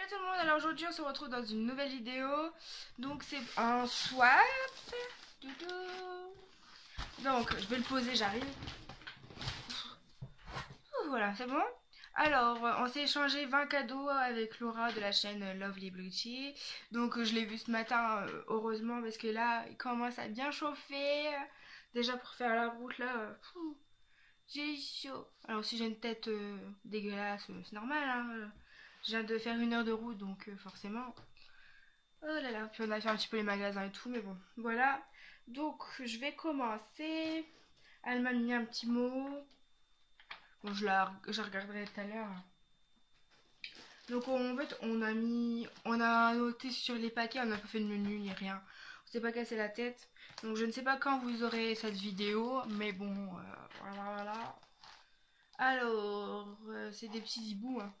Hello tout le monde, alors aujourd'hui on se retrouve dans une nouvelle vidéo. Donc c'est un swap. Donc je vais le poser, j'arrive. Voilà, c'est bon alors, on s'est échangé 20 cadeaux avec Laura de la chaîne Lovely Beauty. Donc, je l'ai vu ce matin, euh, heureusement, parce que là, il commence à bien chauffer. Déjà, pour faire la route, là, euh, j'ai chaud. Alors, si j'ai une tête euh, dégueulasse, c'est normal, hein. Je viens de faire une heure de route, donc forcément. Oh là là, puis on a fait un petit peu les magasins et tout, mais bon, voilà. Donc, je vais commencer. Elle m'a mis un petit mot. Bon, je la je regarderai tout à l'heure. Donc en fait, on a mis, on a noté sur les paquets, on n'a pas fait de menu ni rien. On s'est pas cassé la tête. Donc je ne sais pas quand vous aurez cette vidéo, mais bon, euh, voilà, voilà. Alors, euh, c'est des petits hiboux. Hein.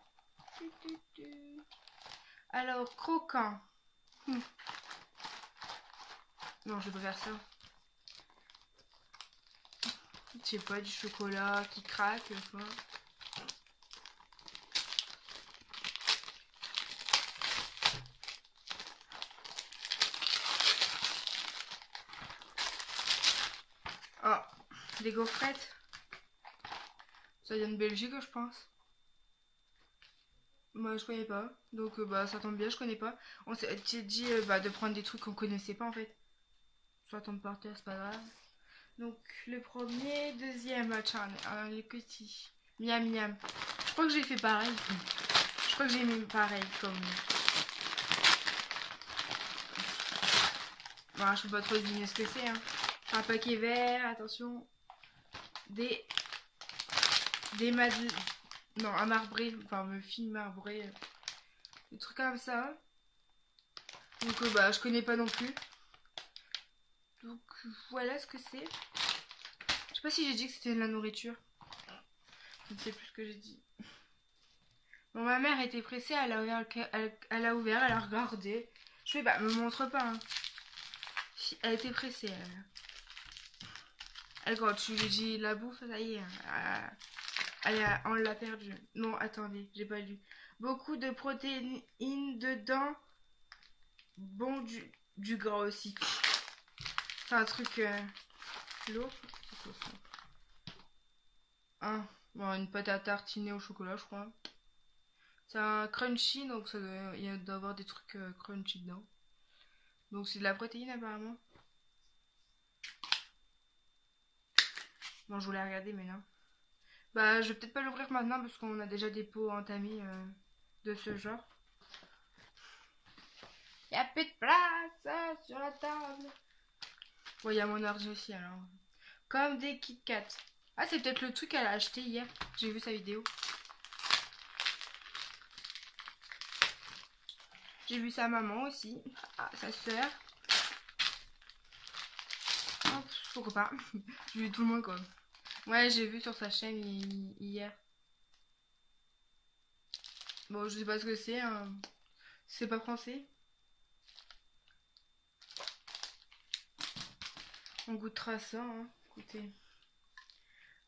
Alors, croquant. Hum. Non, je vais faire ça. Je sais pas, du chocolat qui craque, quoi. Oh, des gaufrettes. Ça vient de Belgique, je pense. Moi, je connais pas. Donc, euh, bah, ça tombe bien, je connais pas. On s'est dit euh, bah, de prendre des trucs qu'on connaissait pas, en fait. Soit tombe par terre, c'est pas grave. Donc le premier, deuxième, tiens, les petits. Miam miam. Je crois que j'ai fait pareil. Je crois que j'ai mis pareil comme. Voilà, je peux pas trop deviner ce que c'est. Hein. Un paquet vert, attention. Des. Des madeleines. Non, un marbré. Enfin, me film marbré. Des trucs comme ça. Donc, euh, bah, je connais pas non plus. Donc voilà ce que c'est. Je sais pas si j'ai dit que c'était de la nourriture. Je ne sais plus ce que j'ai dit. Bon, ma mère était pressée, elle a ouvert, elle, a, ouvert, elle a regardé. Je fais, bah, me montre pas. Hein. Elle était pressée. Elle. quand tu lui dis la bouffe, ça y est. Hein. Elle, on l'a perdu. Non, attendez, j'ai pas lu. Beaucoup de protéines dedans. Bon, du, gras aussi. C'est un truc euh, lourd. Ah, bon, une pâte à tartiner au chocolat, je crois. C'est un crunchy, donc ça doit, il doit y avoir des trucs euh, crunchy dedans. Donc c'est de la protéine apparemment. Bon, je voulais regarder, mais non. Bah, je vais peut-être pas l'ouvrir maintenant parce qu'on a déjà des pots entamés euh, de ce genre. Il a plus de place sur la table. Bon, y a mon orge aussi alors. Comme des Kit Kat. Ah, c'est peut-être le truc qu'elle a acheté hier. J'ai vu sa vidéo. J'ai vu sa maman aussi. Ah, sa soeur. Pourquoi pas. j'ai vu tout le monde quoi. Ouais, j'ai vu sur sa chaîne hier. Bon, je sais pas ce que c'est. Hein. C'est pas français. On goûtera ça, hein.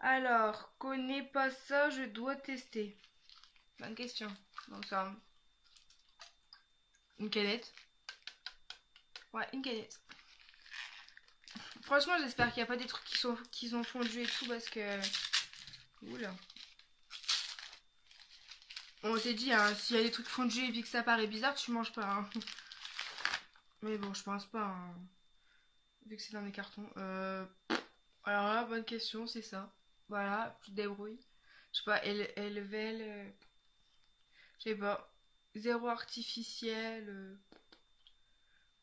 Alors, connais pas ça, je dois tester. Bonne question. Donc ça. Une canette. Ouais, une canette. Franchement, j'espère qu'il n'y a pas des trucs qui sont qui ont fondu et tout parce que. Oula. On s'est dit, hein, s'il y a des trucs fondus et puis que ça paraît bizarre, tu manges pas. Hein. Mais bon, je pense pas. Hein vu que c'est dans des cartons. Euh, alors là, bonne question, c'est ça. Voilà, tu te débrouilles. Je sais pas, Elvel. Euh, je sais pas. Zéro artificiel. Euh,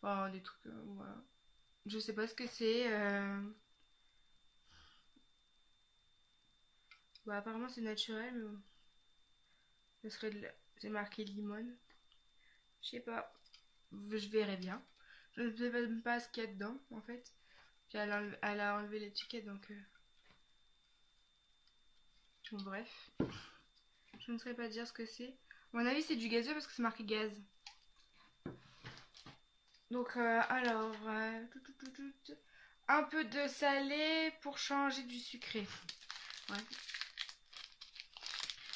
enfin, des trucs. voilà. Je sais pas ce que c'est. Bah, apparemment, c'est naturel. Ce serait de... C'est marqué limon. Je sais pas. Je verrai bien. Je ne sais pas ce qu'il y a dedans, en fait. elle a, enlevé, l'étiquette, donc... Euh. Bref. Je ne saurais pas dire ce que c'est. À mon avis, c'est du gazeux parce que c'est marqué gaz. Donc, euh, alors... Euh, un peu de salé pour changer du sucré. Ouais.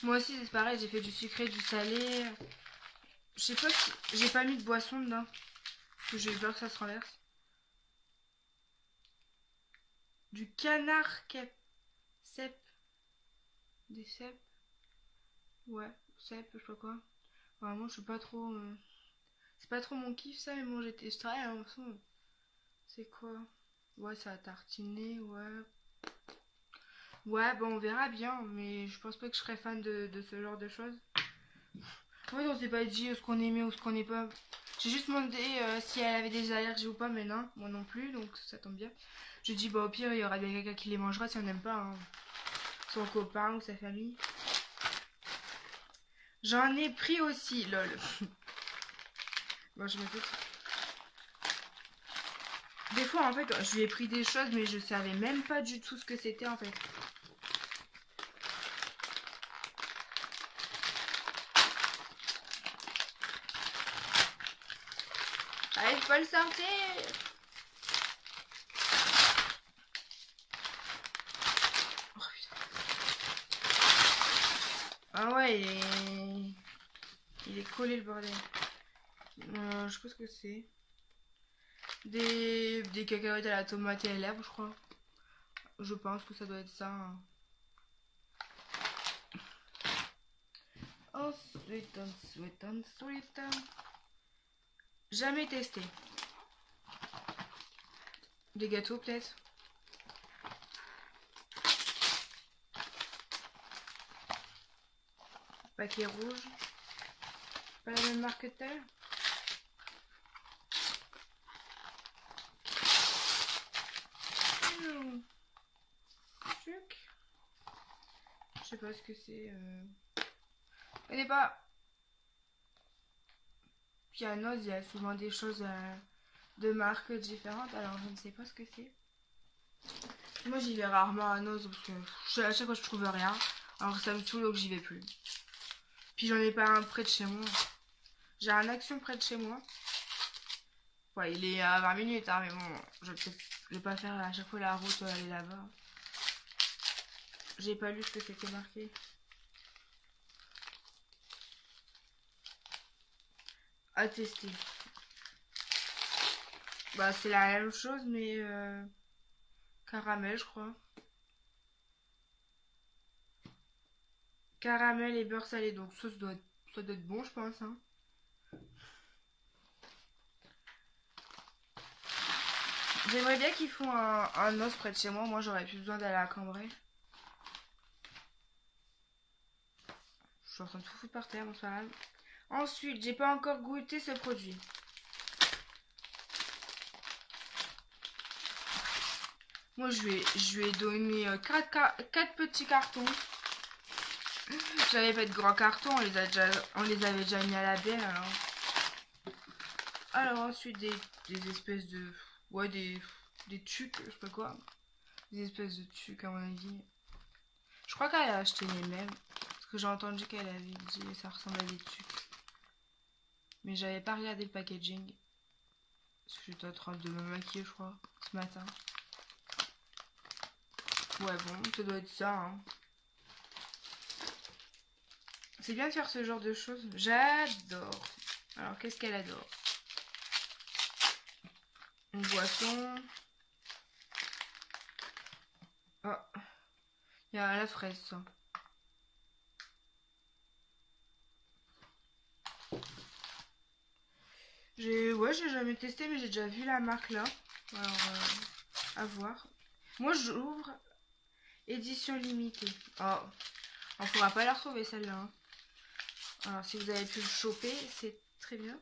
Moi aussi, c'est pareil, j'ai fait du sucré, du salé. Je sais pas si... J'ai pas mis de boisson dedans. Parce que j'ai peur que ça se renverse. Du canard cap... Cep. Des cèpes. Ouais, cèpes, je sais pas quoi. Vraiment, je suis pas trop... euh, C'est pas trop mon kiff ça, mais bon, j'ai testé. Hein, c'est quoi? Ouais, ça a tartiné, ouais. Ouais, bon, on verra bien, mais je pense pas que je serais fan de, ce genre de choses. En fait, on s'est pas dit ce qu'on aimait ou ce qu'on n'est pas. J'ai juste demandé euh, si elle avait des allergies ou pas, mais non, moi non plus, donc ça tombe bien. Je dis, bah au pire, il y aura bien quelqu'un qui les mangera si on n'aime pas. hein. Son copain ou sa famille. J'en ai pris aussi, lol. Bon, je m'écoute. Des fois, en fait, je lui ai pris des choses, mais je savais même pas du tout ce que c'était, en fait. Allez, peux le sortir Oh, putain. Ah ouais, il est... Il est collé, le bordel. Euh, je sais pas ce que c'est. Des, des cacahuètes à la tomate et à l'herbe, je crois. Je pense que ça doit être ça. hein. Ensuite, ensuite, ensuite. Jamais testé. Des gâteaux peut-être. Paquet rouge. Pas la même marque que tout à l'heure. Hmm. Truc. Je sais pas ce que c'est. Euh... Je connais pas. Pianos, il y a souvent des choses euh, de marques différentes, alors je ne sais pas ce que c'est. Moi j'y vais rarement à Noz parce que à chaque fois je trouve rien. Alors ça me saoule donc j'y vais plus. Puis j'en ai pas un près de chez moi. J'ai un action près de chez moi. Ouais, il est à 20 minutes, hein, mais bon, je vais peut-être je vais pas faire à chaque fois la route euh, aller là-bas. J'ai pas lu ce que c'était marqué. À tester. Bah c'est la même chose mais euh, caramel je crois. Caramel et beurre salé donc ça, doit être bon je pense. Hein. J'aimerais bien qu'ils font un, un os près de chez moi. Moi j'aurais plus besoin d'aller à Cambrai. Je suis en train de tout foutre par terre, bon, c'est pas grave. Ensuite, j'ai pas encore goûté ce produit. Moi, je lui ai, je donné 4, petits cartons. J'avais pas de grands cartons, on les, déjà, on les avait déjà mis à la benne alors. Alors ensuite, des, des espèces de... Ouais, des, des tucs, je sais pas quoi. Des espèces de tucs à mon avis. Je crois qu'elle a acheté les mêmes. Que j'ai entendu qu'elle avait dit ça ressemble à des tucs. Mais j'avais pas regardé le packaging. Parce que j'étais en train de me maquiller, je crois, ce matin. Ouais, bon, ça doit être ça. Hein. C'est bien de faire ce genre de choses. J'adore. Alors, qu'est-ce qu'elle adore? Une boisson. Oh. Il y a la fraise. Ouais, j'ai jamais testé mais j'ai déjà vu la marque là. Alors euh, à voir. Moi j'ouvre édition limitée. Oh, on pourra pas la retrouver celle-là. hein. Alors si vous avez pu le choper, c'est très bien.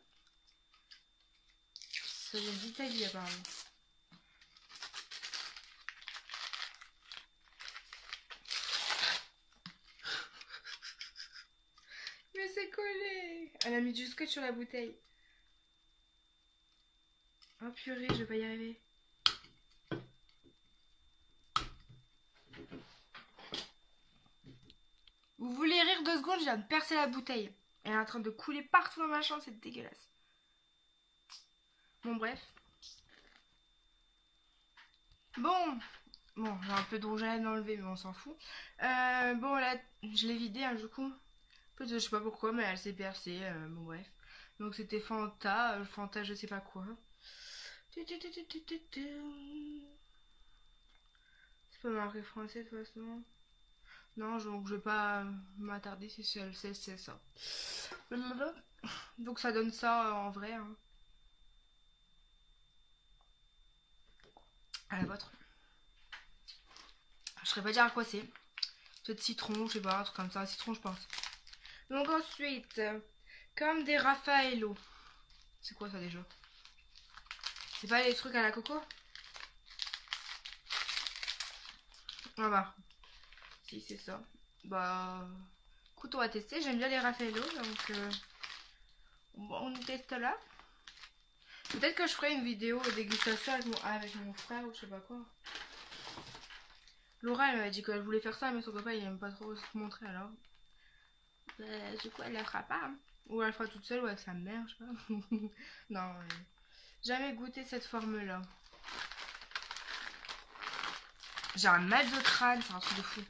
Ça vient d'Italie apparemment. Mais c'est collé Elle a mis du scotch sur la bouteille. Oh purée, je vais pas y arriver. Vous voulez rire deux secondes, je viens de percer la bouteille. Elle est en train de couler partout dans ma chambre, c'est dégueulasse. Bon bref. Bon. Bon, j'ai un peu de rouge à lèvres enlevé, mais on s'en fout. Euh, bon, là, je l'ai vidée, hein, du coup. Je sais pas pourquoi, mais elle s'est percée. euh, bon, bref. Donc c'était Fanta, euh, Fanta je sais pas quoi. C'est pas marqué français de toute façon. Non, donc je vais pas m'attarder si c'est ça. Donc ça donne ça en vrai. Hein. À la vôtre. Je serais pas dire à quoi c'est. Peut-être citron, je sais pas, un truc comme ça. Citron, je pense. Donc ensuite, comme des Raffaello. C'est quoi ça déjà? C'est pas les trucs à la coco Ah bah. Si, c'est ça. Bah. Écoute, on tester. J'aime bien les Raffaello, donc. Euh, on teste là. Peut-être que je ferai une vidéo dégustation avec mon, avec mon frère ou je sais pas quoi. Laura elle m'a dit qu'elle voulait faire ça mais son papa il aime pas trop se montrer alors. Bah, du coup elle la fera pas. Hein. Ou elle fera toute seule ou avec sa mère, je sais pas. non, jamais goûté cette forme là. J'ai un mal de crâne, c'est un truc de fou.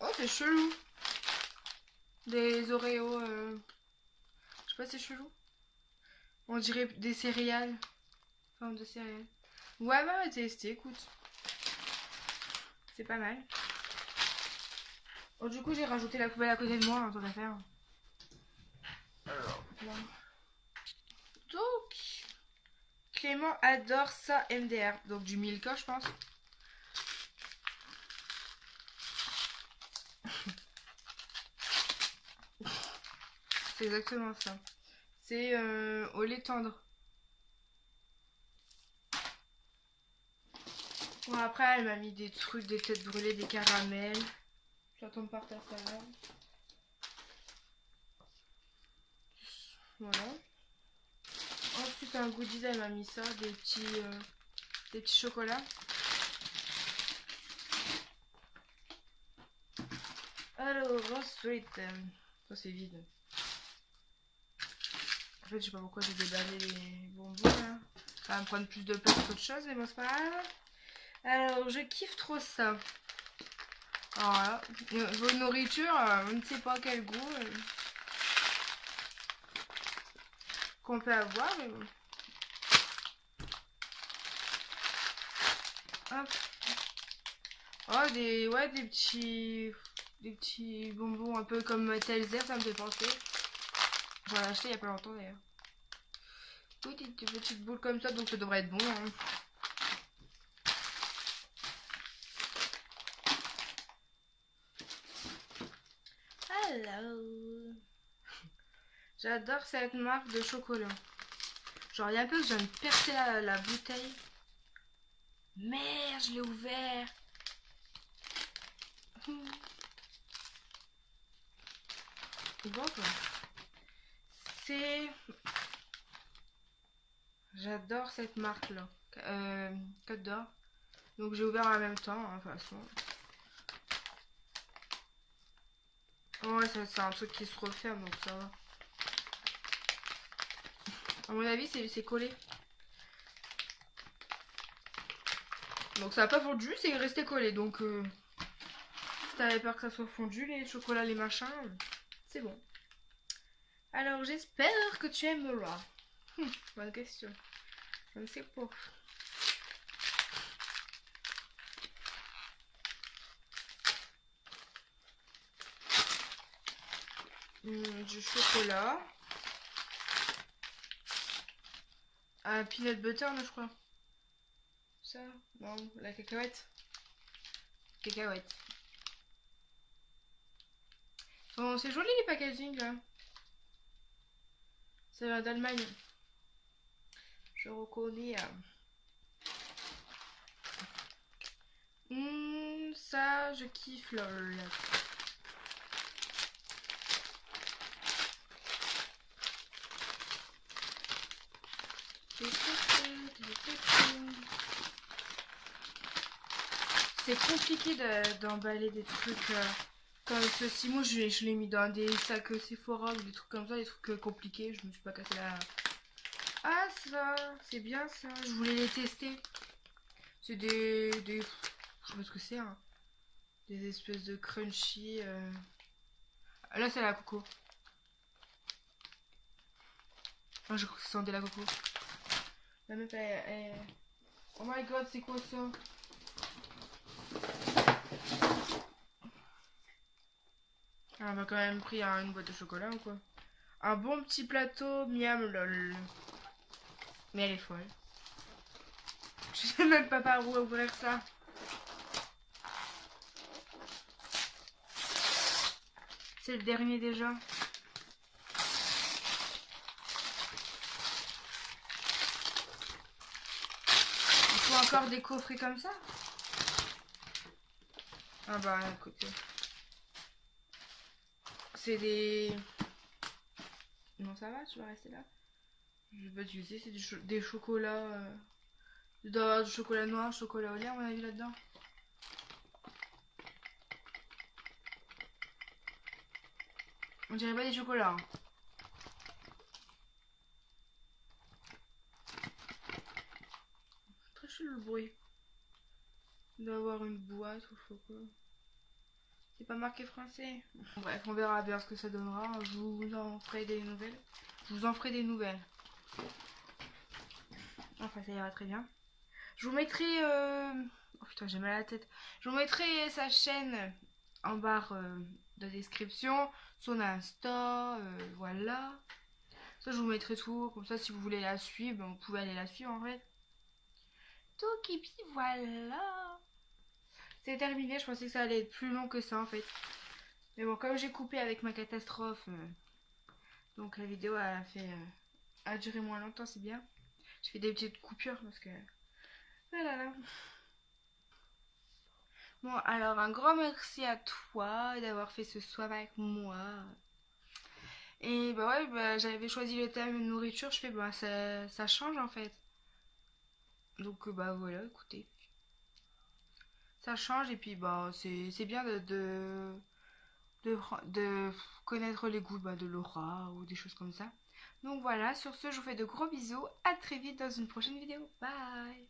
Oh, c'est chelou. Des Oreos. Euh... Je sais pas, c'est chelou. On dirait des céréales. Forme de céréales. Ouais, bah, tester, écoute. C'est pas mal. Oh, du coup, j'ai rajouté la poubelle à côté de moi, en tant faire. Alors, Donc, Clément adore ça MDR. Donc, du Milka, je pense. C'est exactement ça. C'est euh, au lait tendre. Bon, après, elle m'a mis des trucs, des têtes brûlées, des caramels. J'attends par terre, ça va. Voilà. Ensuite, un goodies, elle m'a mis ça, des petits, euh, des petits chocolats. Alors, ensuite, euh, ça c'est vide fait, je sais pas pourquoi j'ai déballé les bonbons là. Ça va me prendre plus de place qu'autre chose, mais bon, c'est pas grave. Alors, je kiffe trop ça. Voilà. Vos nourritures, euh, on ne sait pas quel goût euh, qu'on peut avoir, mais. Hop. Oh, des, ouais, des petits, des petits bonbons un peu comme Telzer, ça me fait penser. J'en ai acheté il y a pas longtemps d'ailleurs. Oui, des petites boules comme ça, donc ça devrait être bon. Hein. J'adore cette marque de chocolat. Genre, il y a un peu que je viens de percer la, bouteille. Merde, je l'ai ouvert. Quoi. C'est... J'adore cette marque-là. Euh, Côte d'Or. Donc j'ai ouvert en même temps, hein, de toute façon. Ouais, c'est un truc qui se referme, donc ça va. À mon avis, c'est collé. Donc ça n'a pas fondu, c'est resté collé. Donc euh, si t'avais peur que ça soit fondu, les chocolats, les machins, c'est bon. Alors j'espère que tu aimeras. Hum, bonne question. Je ne sais pas. Du chocolat. Un peanut butter, là, je crois. Ça Non, la cacahuète. Cacahuète. Bon, c'est joli les packaging là. C'est d'Allemagne. Je reconnais. Mmh, ça, je kiffe lol. C'est compliqué d'emballer des trucs euh, comme ceci. Moi, je, je l'ai mis dans des sacs Sephora ou des trucs comme ça, des trucs euh, compliqués. Je me suis pas cassé la, ah ça, c'est bien ça. Je voulais les tester. C'est des. Je sais pas ce que c'est. Hein. Des espèces de crunchy. euh. Là, c'est la coco. Oh, je sentais la coco. La meuf, elle, elle- Oh my god, c'est quoi ça? Ah, On a quand même pris une boîte de chocolat ou quoi? Un bon petit plateau, miam lol. Mais elle est folle. Je sais même pas par où ouvrir ça. C'est le dernier déjà. Il faut encore des coffrets comme ça? Ah bah écoutez. C'est des... Non ça va, tu vas rester là? Je vais pas utiliser, c'est cho- des chocolats... euh, du chocolat noir, chocolat au lait à mon avis là-dedans. On dirait pas des chocolats. hein. Le bruit. Il doit y avoir une boîte ou quoi. C'est pas marqué français. Bref, on verra bien ce que ça donnera. Je vous en ferai des nouvelles. Je vous en ferai des nouvelles. Enfin, ça ira très bien. Je vous mettrai... euh, Oh putain, j'ai mal à la tête. Je vous mettrai sa chaîne en barre euh, de description. Son Insta, euh, voilà. Ça, je vous mettrai tout. Comme ça, si vous voulez la suivre, ben, vous pouvez aller la suivre en fait. Tout kipi, voilà. C'est terminé. Je pensais que ça allait être plus long que ça en fait. Mais bon, comme j'ai coupé avec ma catastrophe, euh, donc la vidéo a fait euh, a duré moins longtemps, c'est bien. Je fais des petites coupures parce que voilà. Bon, alors un grand merci à toi d'avoir fait ce soir avec moi. Et bah ouais, bah, j'avais choisi le thème nourriture, je fais bah ça change en fait. Donc euh, bah voilà, écoutez. Ça change et puis bah c'est bien de, de connaître les goûts bah, de Laura ou des choses comme ça. Donc voilà, sur ce, je vous fais de gros bisous. À très vite dans une prochaine vidéo. Bye